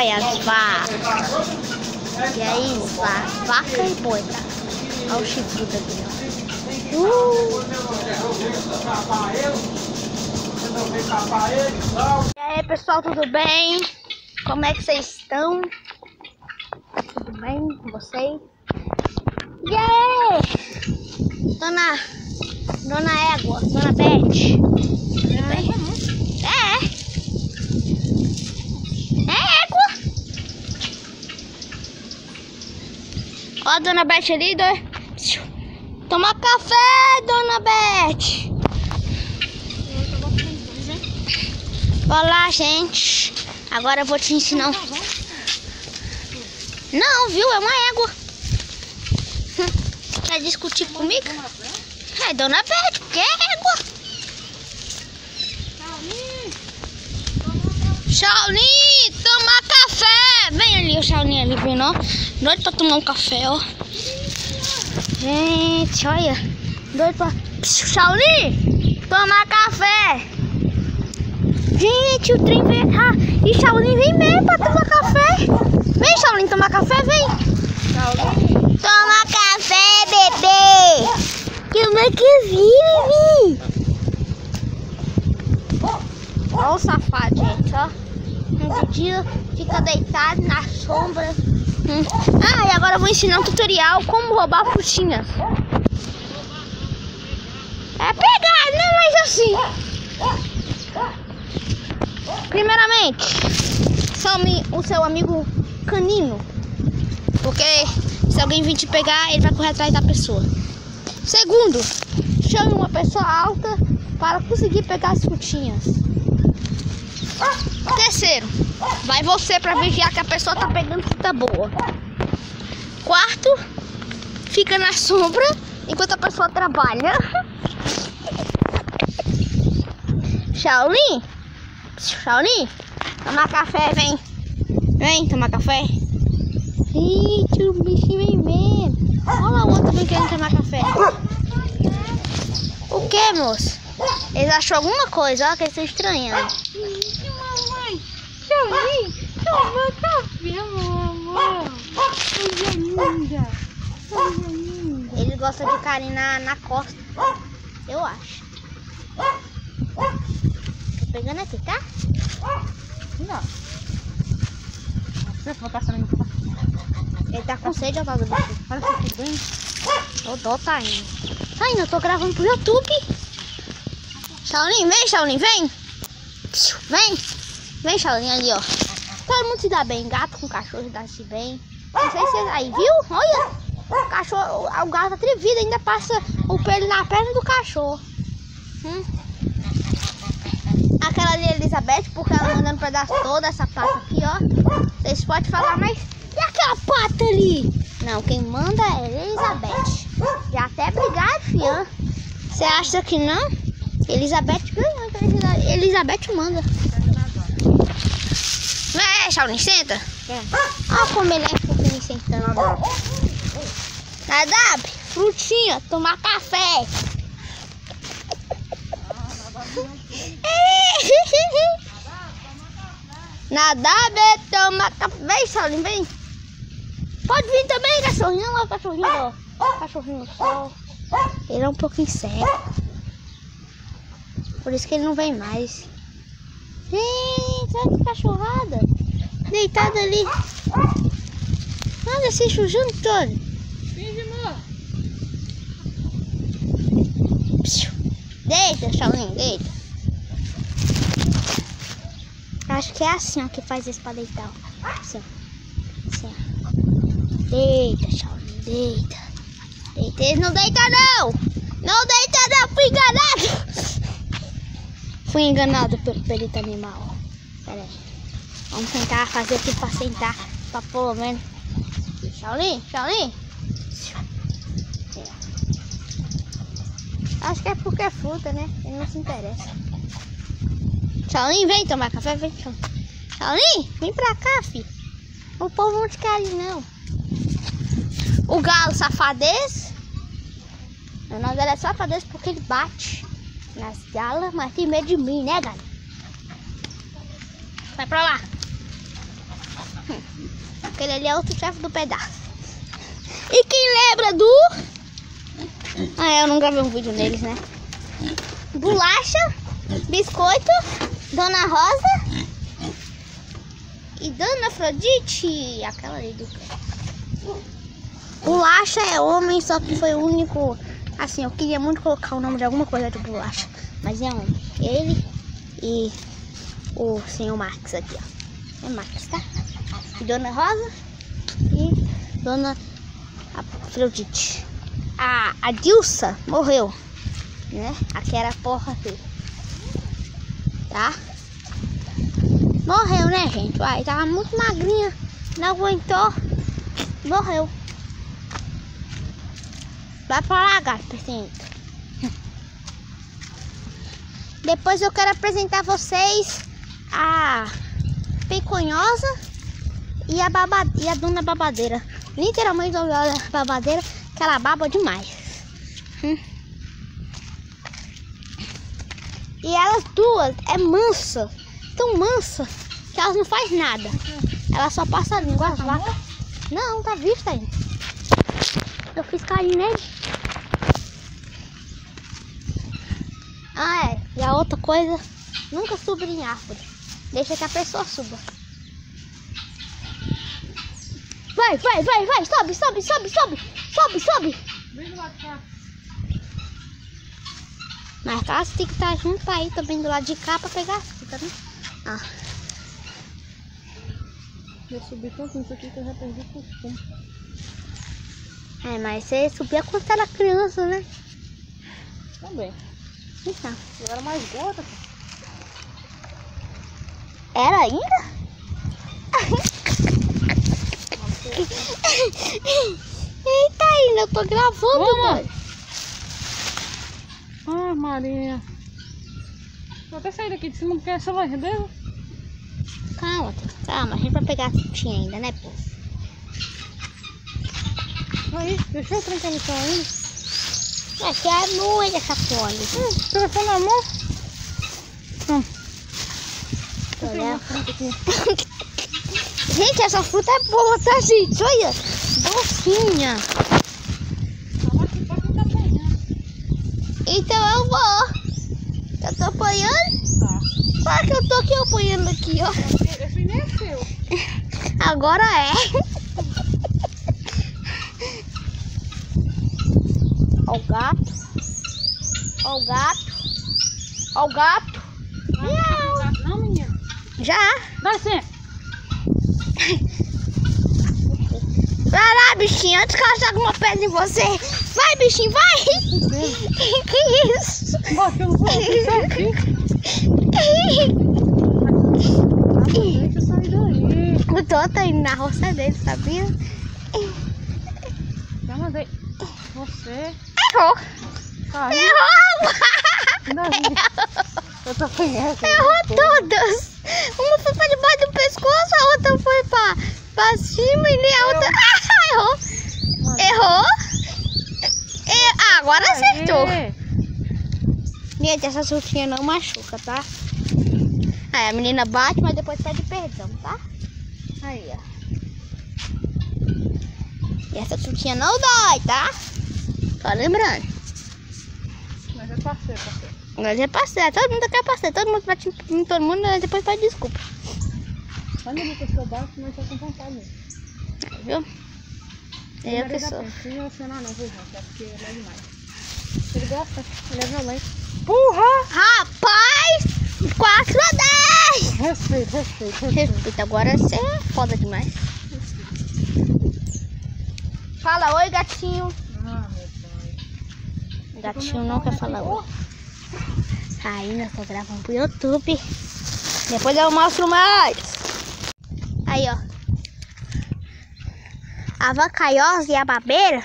Olha as vacas. E aí, va vaca e boi, tá? Olha o chifrudo aqui, ó. Uh! E aí, pessoal, tudo bem? Como é que vocês estão? Tudo bem com vocês? E aí? Dona... Dona Égua, Dona Beth. Tudo bem? É. É égua. Ó a Dona Beth ali, do... Toma café, Dona Beth. Olá, gente. Agora eu vou te ensinar. Não, viu? É uma égua. Quer discutir comigo? É, Dona Beth, que é égua. Shaolin, Vem ali o Shaolin ali, vem, ó. Doido pra tomar um café, ó. Gente, olha. Doido pra... Shaolin, toma café. Gente, o trem vem cá. E Shaolin vem mesmo pra tomar café. Vem, Shaolin, tomar café, vem. Toma café, bebê. Toma café, bebê. Olha o safado, gente, ó. Um dia fica deitado na sombra. Hum. Ah, e agora eu vou ensinar um tutorial como roubar frutinhas. É pegar, né? Mas assim. Primeiramente, chame o seu amigo canino. Porque se alguém vir te pegar, ele vai correr atrás da pessoa. Segundo, chame uma pessoa alta para conseguir pegar as frutinhas. Terceiro, vai você para vigiar que a pessoa tá pegando fruta boa. Quarto, fica na sombra enquanto a pessoa trabalha. Shaolin, Shaolin, tomar café, vem. Vem tomar café. Gente, o bichinho vem mesmo. Olha o outro vem querendo tomar café. O que, moço? Eles achou alguma coisa, ó, que eles estão estranhando. Shaolin, toma café, mamãe. Coisa linda. Coisa linda. Ele gosta de carinho na, na costa. Eu acho. Tô pegando aqui, tá? Não. Você vai passando muito Ele tá com sede, ó, tá do. Olha que bem. O dó tá indo. Tá indo, eu tô gravando pro YouTube. Shaolin, vem, Shaolin, vem. Vem. Vem, Shaolin, ali, ó. Todo mundo se dá bem. Gato com cachorro se dá-se bem. Não sei se vocês... Aí, viu? Olha. O cachorro, o gato atrevido ainda passa o pelo na perna do cachorro. Hum. Aquela ali, Elizabeth, porque ela mandando um pedaço toda essa pata aqui, ó. Vocês podem falar, mas e aquela pata ali? Não, quem manda é Elizabeth. Já até brigado, fiã. Você acha que não? Elizabeth ganhou, Elizabeth manda. É, Shaolin, senta. Olha como ele é fofinho sentando. Nadab, frutinha, tomar café. Nadab, toma café. Vem, Shaolin, vem. Pode vir também, cachorrinho. Olha o cachorrinho, ó. Cachorrinho no sol. Ele é um pouquinho cego. Por isso que ele não vem mais. Gente, olha que cachorrada. Deitada ali. Olha, se sujando todo. Finge. Deita, Shaolin, deita. Acho que é assim ó, que faz isso pra deitar. ó. Assim. Assim. Deita, Shaolin, deita. Deita. Não deita, não! Não deita, não! Fui enganado! Fui enganado pelo perito animal. Pera aí. Vamos tentar fazer aqui pra sentar. Pra pelo menos. Shaolin, Shaolin. Acho que é porque é fruta, né? Ele não se interessa. Shaolin, vem tomar café, vem. Shaolin, vem pra cá, filho. O povo não te quer ali, não. O galo safadez. O nome dele é safadez porque ele bate nas galas, mas tem medo de mim, né, galo? Vai pra lá. Aquele ali é outro chefe do pedaço. E quem lembra do... Ah, eu não gravei um vídeo neles, né? Bolacha, biscoito, Dona Rosa e Dona Afrodite. Aquela ali do. Bolacha é homem, só que foi o único... Assim, eu queria muito colocar o nome de alguma coisa de bolacha. Mas é homem. Ele e o senhor Max aqui, ó. É Max, tá? E Dona Rosa e Dona Afrodite. A, a Dilsa morreu, né? Aqui era a porra aqui. Tá? Morreu, né, gente? Uai, tava muito magrinha. Não aguentou. Morreu. Vai pra lá, gato. Depois eu quero apresentar vocês a Peconhosa e a, baba, e a Dona Babadeira. Literalmente a babadeira, que ela baba demais. Hum. E elas duas é mansa, tão mansa, que elas não faz nada. Ela só passa a língua, as vacas. Não, tá vista ainda. Eu fiz carinho nele. Ah, é. E a outra coisa, nunca subir em árvore. Deixa que a pessoa suba. Vai, vai, vai, vai. Sobe, sobe, sobe, sobe. Sobe, sobe. Vem do lado de cá. Mas cá você tem que estar junto pra ir também do lado de cá pra pegar a fita, né? Ah, Eu subi tanto nisso aqui que eu já perdi o costume. é, mas você subia quando você era criança, né? Também. Então. Eu era mais gorda. Era ainda? Eita, ainda eu tô gravando, mano. Ah, Maria. Vou até sair daqui de cima porque essa vai deu. Calma, calma, a gente vai pegar a fitinha ainda, né, pô? Aí, deixa eu trancar no chão ainda. Aqui é muito essa folha. Hum, telefone na mão. Eu Olha. uma fruta aqui. Gente, essa fruta é boa, tá, gente? Olha, docinha. Então eu vou. Eu tô apanhando? Tá. Claro que eu tô aqui apanhando aqui, ó. Esse nem é seu. Agora é. Ó o gato. Ó o gato. Ó o gato. Não, não. Já. Dá licença. Vai lá, bichinho, antes que ela jogue uma pedra em você. Vai, bichinho, vai. que isso? Bota, eu não vou deixar aqui. Deixa eu sair daí. O Tô tá indo na roça dele, sabia? Já mandei. Você Errou. caiu. Errou. Daí. Eu tô apanhando. Errou todas. Uma foi pra debaixo do pescoço, a outra foi pra, pra cima e nem a outra. Ah, errou. Errou. E- ah, agora acertou. Gente, essa surtinha não machuca, tá? Aí a menina bate, mas depois pede perdão, tá? Aí, ó. E essa surtinha não dói, tá? Só lembrando. É parceiro, parceiro. Nós é parceiro, todo mundo quer parceiro, todo mundo bate em todo mundo, mas depois pede desculpa. Ali que eu baixo, mas tô com vontade mesmo. Viu? Eu que sou. Não ia acionar não, viu, gente? É porque ele é demais. Ele gosta, ele é violento. Porra! Rapaz! 4 a 10! Respeito, respeito, respeito. Respeita, agora você é foda demais. Fala oi, gatinho. Gatinho não quer falar. Aí nós tô gravando pro YouTube. Depois eu mostro mais. Aí, ó. A vacaiosa e a babeira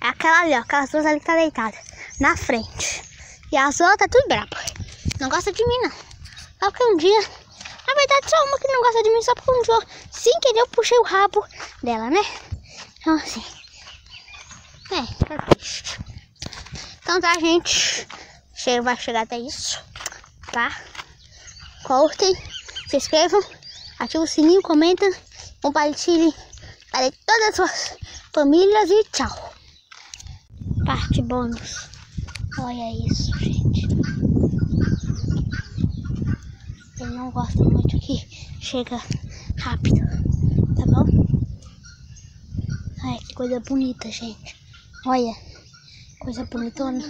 é aquela ali, ó. Aquelas duas ali que tá deitada. Na frente. E as outras tudo brabo. Não gosta de mim, não. Só porque um dia. Na verdade, só uma que não gosta de mim, só porque um dia, sem querer, eu puxei o rabo dela, né? Então, assim. É, tá triste. Então tá, gente. Chega, vai chegar até isso. Tá? Curtem, se inscrevam, ativa o sininho, comenta compartilhe para todas as suas famílias e tchau. Parte bônus. Olha isso, gente. Ele não gosta muito que chega rápido, tá bom? Olha que coisa bonita, gente. Olha, coisa bonitona,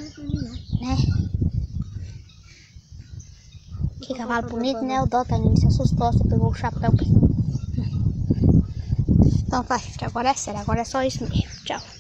né? Que cavalo bonito, né? O Dota ele se assustou, você pegou o chapéu. Então vai, agora é sério, agora é só isso mesmo. Tchau.